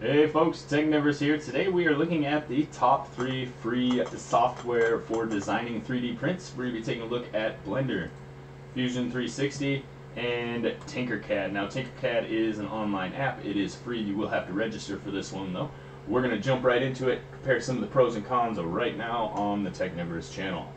Hey folks, Technivorous here. Today we are looking at the top three free software for designing 3D prints. We're going to be taking a look at Blender, Fusion 360, and Tinkercad. Now Tinkercad is an online app. It is free. You will have to register for this one though. We're going to jump right into it, compare some of the pros and cons right now on the Technivorous channel.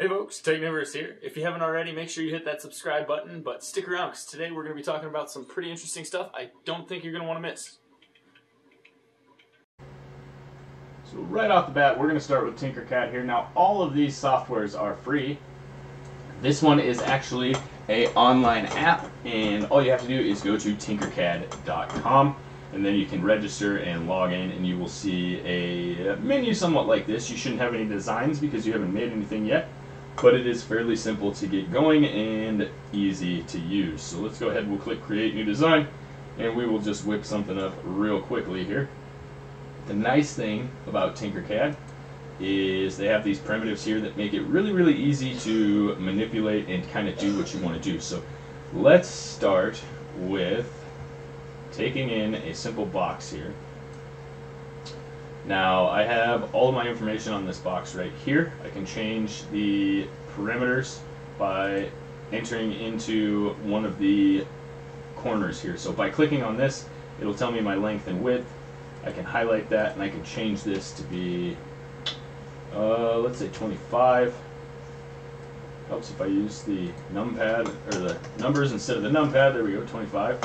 Hey folks, Technivorous here. If you haven't already, make sure you hit that subscribe button, but stick around because today we're going to be talking about some pretty interesting stuff I don't think you're going to want to miss. So right off the bat, we're going to start with Tinkercad here. Now, all of these softwares are free. This one is actually a online app, and all you have to do is go to tinkercad.com, and then you can register and log in, and you will see a menu somewhat like this. You shouldn't have any designs because you haven't made anything yet but it is fairly simple to get going and easy to use. So let's go ahead we'll click create new design and we will just whip something up real quickly here. The nice thing about Tinkercad is they have these primitives here that make it really really easy to manipulate and kind of do what you want to do. So let's start with taking in a simple box here. Now I have all my information on this box right here. I can change the parameters by entering into one of the corners here. So by clicking on this, it'll tell me my length and width. I can highlight that and I can change this to be, uh, let's say 25. Helps if I use the numpad, or the numbers instead of the numpad. There we go, 25.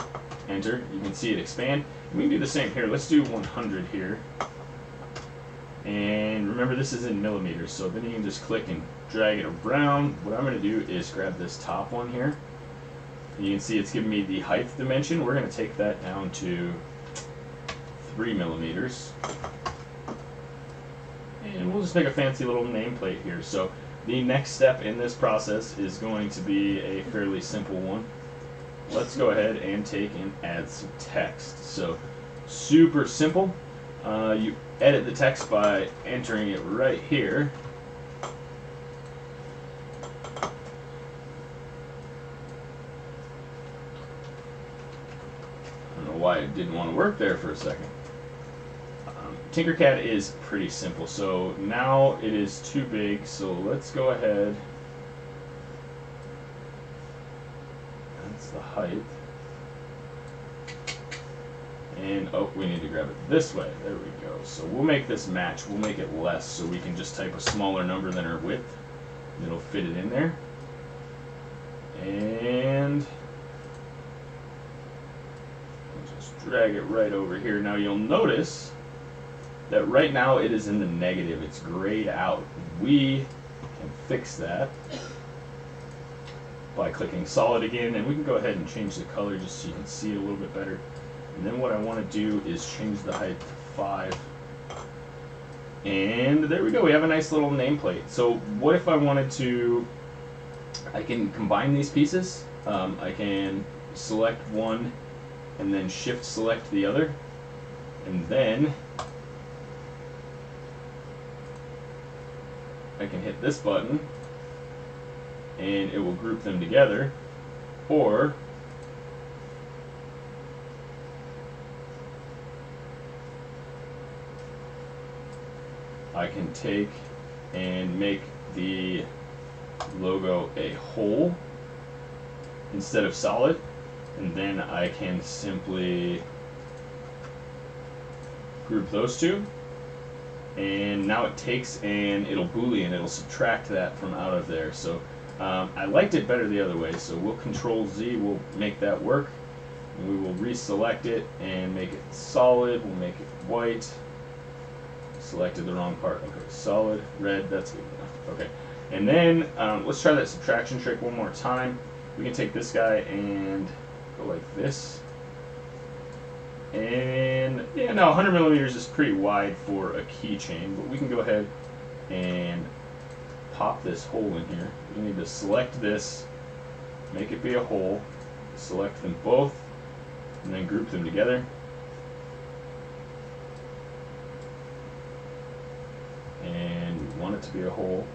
Enter. You can see it expand. we can do the same here. Let's do 100 here. And remember this is in millimeters, so then you can just click and drag it around. What I'm going to do is grab this top one here. You can see it's giving me the height dimension. We're going to take that down to 3 millimeters. And we'll just make a fancy little nameplate here. So the next step in this process is going to be a fairly simple one. Let's go ahead and take and add some text. So super simple. Uh, you edit the text by entering it right here. I don't know why it didn't want to work there for a second. Um, Tinkercad is pretty simple. So now it is too big, so let's go ahead. That's the height. Oh, we need to grab it this way. There we go. So we'll make this match. We'll make it less so we can just type a smaller number than our width. It'll fit it in there. And just drag it right over here. Now you'll notice that right now it is in the negative. It's grayed out. We can fix that by clicking solid again. And we can go ahead and change the color just so you can see it a little bit better. And then what I want to do is change the height to 5. And there we go, we have a nice little nameplate. So what if I wanted to, I can combine these pieces. Um, I can select one and then shift select the other. And then I can hit this button and it will group them together. Or I can take and make the logo a hole instead of solid and then I can simply group those two. And now it takes and it'll boolean it'll subtract that from out of there. So um, I liked it better the other way. So we'll control Z we'll make that work. We will reselect it and make it solid we'll make it white selected the wrong part. Okay, solid, red, that's good enough. Okay, and then um, let's try that subtraction trick one more time. We can take this guy and go like this. And yeah, now 100 millimeters is pretty wide for a keychain, but we can go ahead and pop this hole in here. We need to select this, make it be a hole, select them both, and then group them together. be a hole.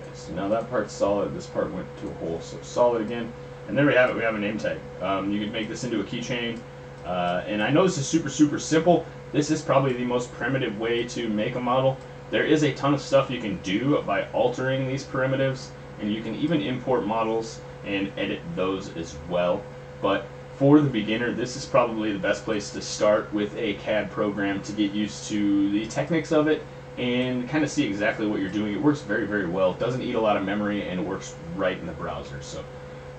Okay, so now that part's solid, this part went to a hole, so solid again. And there we have it, we have a name tag. Um, you could make this into a keychain. Uh, and I know this is super, super simple. This is probably the most primitive way to make a model. There is a ton of stuff you can do by altering these primitives, and you can even import models and edit those as well. But for the beginner, this is probably the best place to start with a CAD program to get used to the techniques of it and kind of see exactly what you're doing. It works very, very well. It doesn't eat a lot of memory and it works right in the browser. So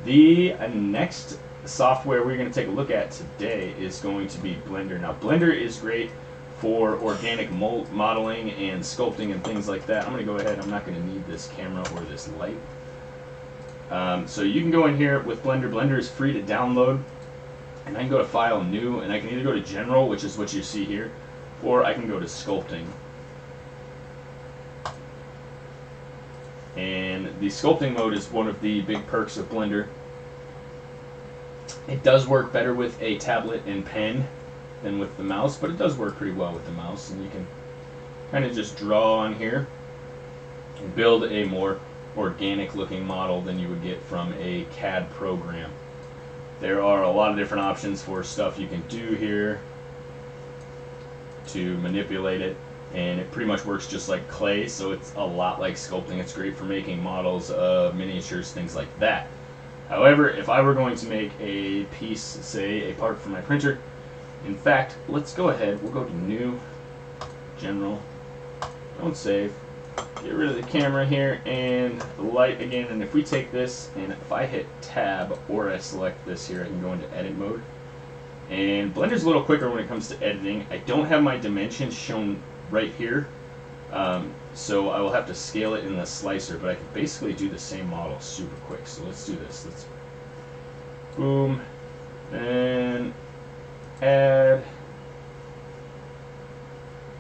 the uh, next software we're going to take a look at today is going to be Blender. Now Blender is great for organic mold modeling and sculpting and things like that. I'm going to go ahead, I'm not going to need this camera or this light. Um, so you can go in here with Blender. Blender is free to download. And I can go to File, New, and I can either go to General, which is what you see here, or I can go to Sculpting. And the sculpting mode is one of the big perks of Blender. It does work better with a tablet and pen than with the mouse, but it does work pretty well with the mouse. And you can kind of just draw on here and build a more organic looking model than you would get from a CAD program. There are a lot of different options for stuff you can do here to manipulate it and it pretty much works just like clay so it's a lot like sculpting it's great for making models of miniatures things like that however if I were going to make a piece say a part for my printer in fact let's go ahead. We'll go to new general don't save. Get rid of the camera here and the light again and if we take this and if I hit tab or I select this here I can go into edit mode. And Blender's a little quicker when it comes to editing. I don't have my dimensions shown right here um, so I will have to scale it in the slicer but I can basically do the same model super quick. So let's do this. Let's boom and add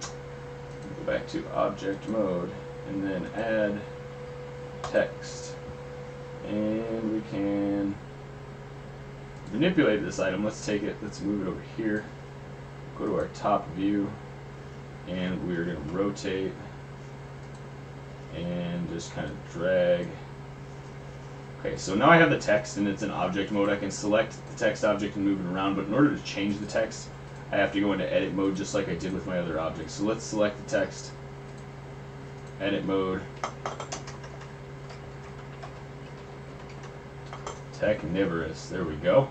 go back to object mode and then add text. And we can manipulate this item. Let's take it, let's move it over here. Go to our top view and we're going to rotate and just kind of drag. Okay, so now I have the text and it's in object mode. I can select the text object and move it around, but in order to change the text, I have to go into edit mode just like I did with my other objects. So let's select the text edit mode, Technivorous, there we go.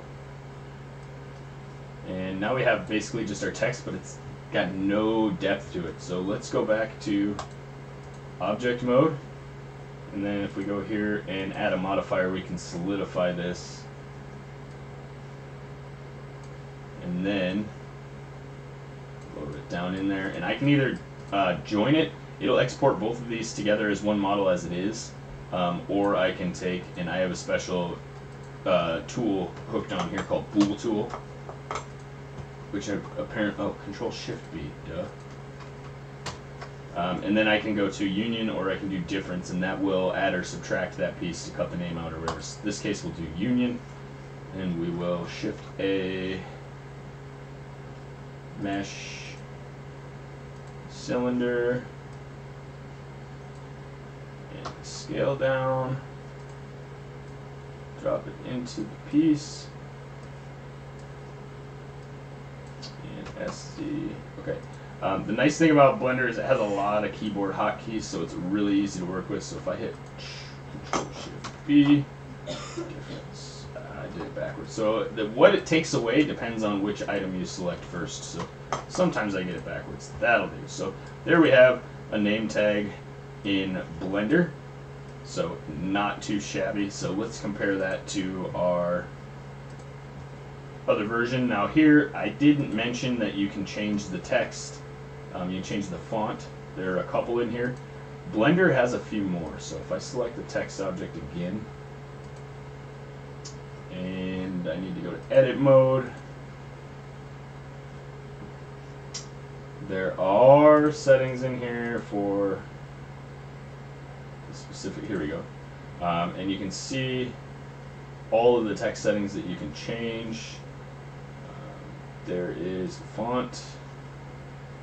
And now we have basically just our text, but it's got no depth to it. So let's go back to object mode. And then if we go here and add a modifier, we can solidify this. And then load it down in there. And I can either uh, join it it'll export both of these together as one model as it is, um, or I can take, and I have a special uh, tool hooked on here called Bool Tool, which I apparently, oh, Control Shift B, duh. Um, and then I can go to union or I can do difference and that will add or subtract that piece to cut the name out or whatever. So this case we'll do union and we will shift a mesh cylinder and scale down, drop it into the piece, and SD, okay. Um, the nice thing about Blender is it has a lot of keyboard hotkeys, so it's really easy to work with. So if I hit Control-Shift-B, I did it backwards. So the, what it takes away depends on which item you select first. So sometimes I get it backwards. That'll do. So there we have a name tag in Blender. So not too shabby. So let's compare that to our other version. Now here, I didn't mention that you can change the text. Um, you can change the font. There are a couple in here. Blender has a few more. So if I select the text object again, and I need to go to edit mode, there are settings in here for the specific, here we go. Um, and you can see all of the text settings that you can change. Um, there is font.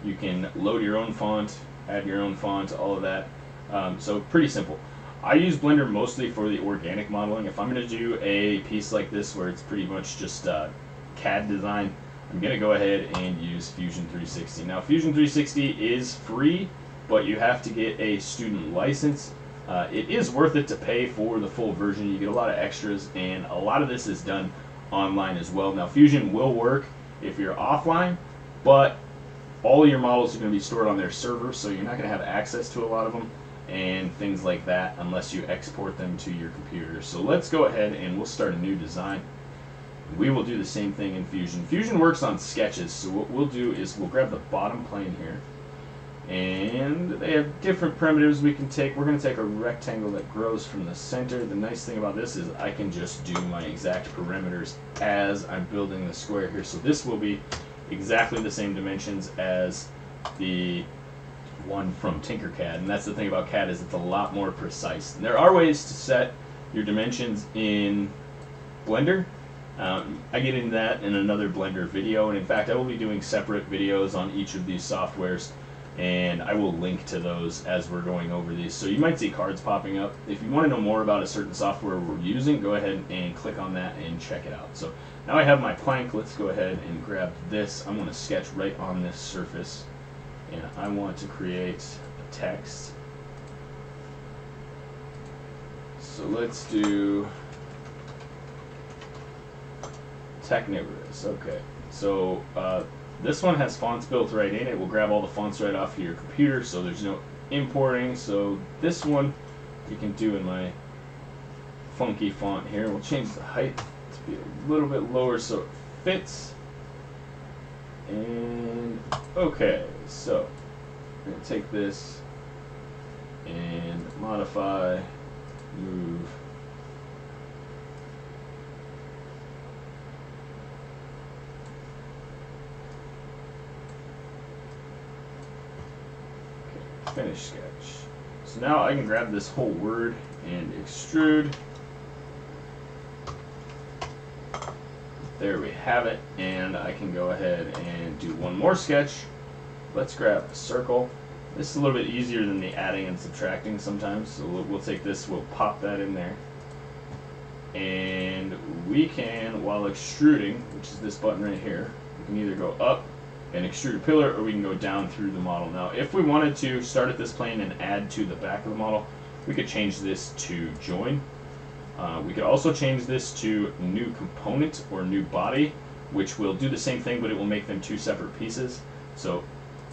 You can load your own font, add your own font, all of that. Um, so pretty simple. I use Blender mostly for the organic modeling. If I'm going to do a piece like this where it's pretty much just uh, CAD design, I'm going to go ahead and use Fusion 360. Now Fusion 360 is free, but you have to get a student license. Uh, it is worth it to pay for the full version. You get a lot of extras, and a lot of this is done online as well. Now Fusion will work if you're offline, but all your models are going to be stored on their server, so you're not going to have access to a lot of them and things like that unless you export them to your computer. So let's go ahead and we'll start a new design. We will do the same thing in Fusion. Fusion works on sketches, so what we'll do is we'll grab the bottom plane here, and they have different primitives we can take. We're going to take a rectangle that grows from the center. The nice thing about this is I can just do my exact perimeters as I'm building the square here. So this will be exactly the same dimensions as the one from Tinkercad. And that's the thing about CAD is it's a lot more precise. And there are ways to set your dimensions in Blender. Um, I get into that in another Blender video, and in fact, I will be doing separate videos on each of these softwares, and I will link to those as we're going over these. So you might see cards popping up. If you want to know more about a certain software we're using, go ahead and click on that and check it out. So now I have my plank. Let's go ahead and grab this. I'm going to sketch right on this surface and I want to create a text. So let's do Technivorous. Okay, so uh, this one has fonts built right in. It will grab all the fonts right off of your computer, so there's no importing. So this one we can do in my funky font here. We'll change the height to be a little bit lower so it fits. And okay, so I'm to take this and modify, move. Finish sketch. So now I can grab this whole word and extrude. There we have it, and I can go ahead and do one more sketch. Let's grab a circle. This is a little bit easier than the adding and subtracting sometimes, so we'll, we'll take this, we'll pop that in there. And we can, while extruding, which is this button right here, we can either go up and extrude a pillar, or we can go down through the model. Now, if we wanted to start at this plane and add to the back of the model, we could change this to join. Uh, we could also change this to new component or new body, which will do the same thing, but it will make them two separate pieces. So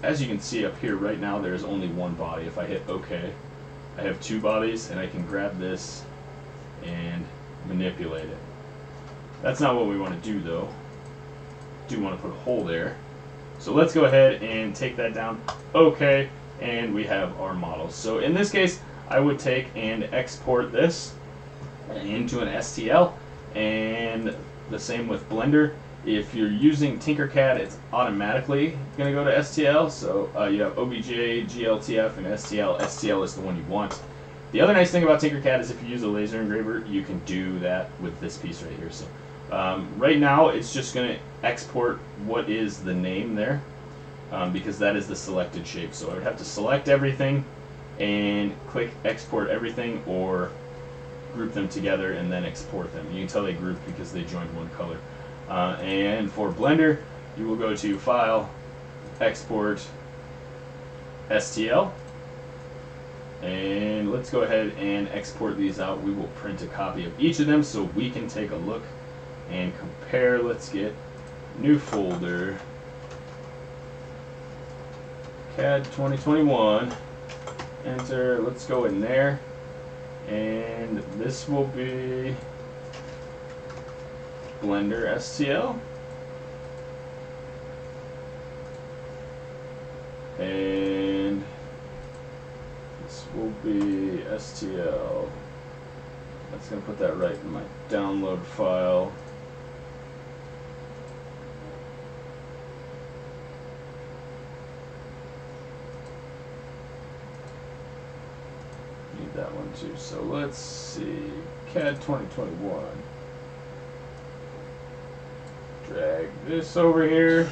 as you can see up here right now, there's only one body. If I hit OK, I have two bodies, and I can grab this and manipulate it. That's not what we want to do, though. Do want to put a hole there. So let's go ahead and take that down. OK, and we have our model. So in this case, I would take and export this into an STL and the same with Blender. If you're using Tinkercad, it's automatically going to go to STL. So uh, you have OBJ, GLTF, and STL. STL is the one you want. The other nice thing about Tinkercad is if you use a laser engraver, you can do that with this piece right here. So um, right now, it's just going to export what is the name there um, because that is the selected shape. So I would have to select everything and click export everything or group them together and then export them. You can tell they grouped because they joined one color. Uh, and for Blender, you will go to File, Export, STL. And let's go ahead and export these out. We will print a copy of each of them so we can take a look and compare. Let's get new folder, CAD 2021. Enter, let's go in there and this will be Blender STL. And this will be STL. That's going to put that right in my download file. Too. So let's see. CAD 2021. Drag this over here.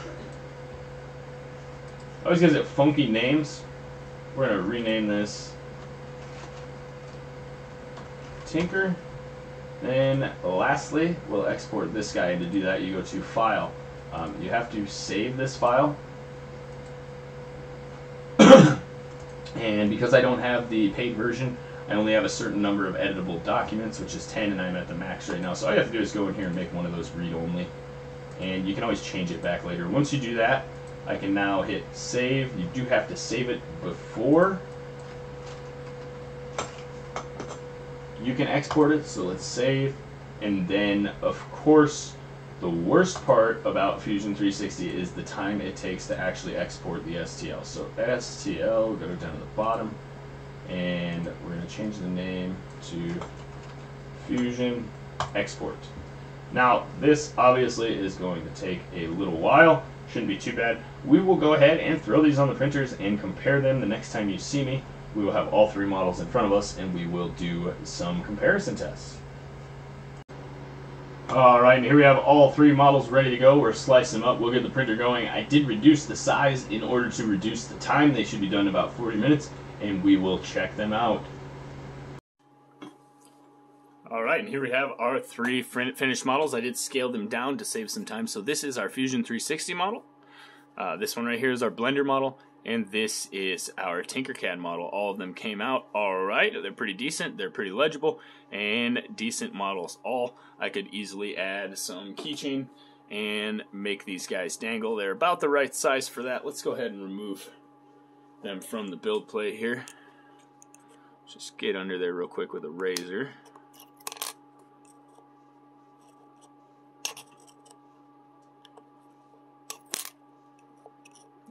Always gives it funky names. We're to rename this Tinker. Then lastly, we'll export this guy. And to do that, you go to File. Um, you have to save this file. and because I don't have the paid version, I only have a certain number of editable documents, which is 10, and I'm at the max right now. So all you have to do is go in here and make one of those read-only. And you can always change it back later. Once you do that, I can now hit save. You do have to save it before you can export it, so let's save. And then, of course, the worst part about Fusion 360 is the time it takes to actually export the STL. So STL, go down to the bottom, and we're going to change the name to Fusion Export. Now, this obviously is going to take a little while. Shouldn't be too bad. We will go ahead and throw these on the printers and compare them the next time you see me. We will have all three models in front of us and we will do some comparison tests. Alright, and here we have all three models ready to go. We're slicing them up. We'll get the printer going. I did reduce the size in order to reduce the time. They should be done in about 40 minutes and we will check them out. All right, and here we have our three finished models. I did scale them down to save some time. So this is our Fusion 360 model. Uh, this one right here is our Blender model, and this is our Tinkercad model. All of them came out all right. They're pretty decent. They're pretty legible and decent models. All I could easily add some keychain and make these guys dangle. They're about the right size for that. Let's go ahead and remove them from the build plate here. Just get under there real quick with a razor.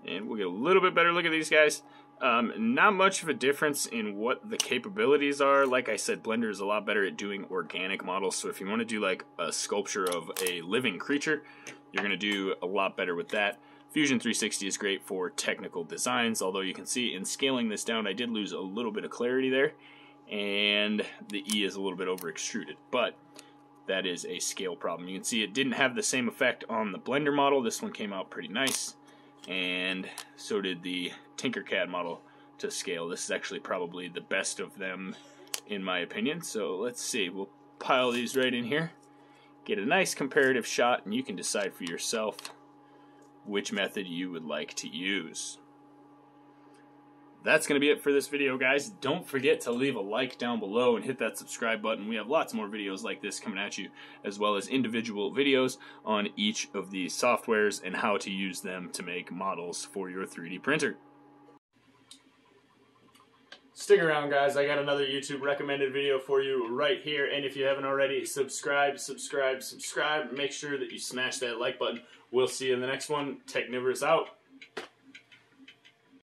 and we'll get a little bit better look at these guys. Um, not much of a difference in what the capabilities are. Like I said, Blender is a lot better at doing organic models. So if you want to do like a sculpture of a living creature, you're going to do a lot better with that. Fusion 360 is great for technical designs, although you can see in scaling this down, I did lose a little bit of clarity there, and the E is a little bit over extruded, but that is a scale problem. You can see it didn't have the same effect on the Blender model. This one came out pretty nice and so did the Tinkercad model to scale. This is actually probably the best of them in my opinion. So let's see, we'll pile these right in here, get a nice comparative shot, and you can decide for yourself which method you would like to use that's going to be it for this video, guys. Don't forget to leave a like down below and hit that subscribe button. We have lots more videos like this coming at you, as well as individual videos on each of these softwares and how to use them to make models for your 3D printer. Stick around, guys. I got another YouTube recommended video for you right here. And if you haven't already, subscribe, subscribe, subscribe. Make sure that you smash that like button. We'll see you in the next one. Technivorous out.